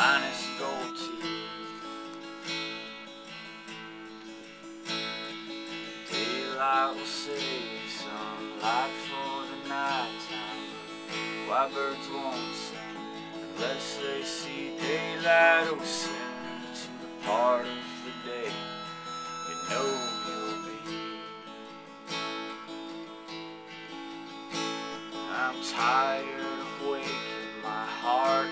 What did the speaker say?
finest gold teeth. Daylight will save some light for the night time. Why birds won't sing unless they see daylight. Oh, send me to the part of the day you know you'll be. I'm tired of waking, my heart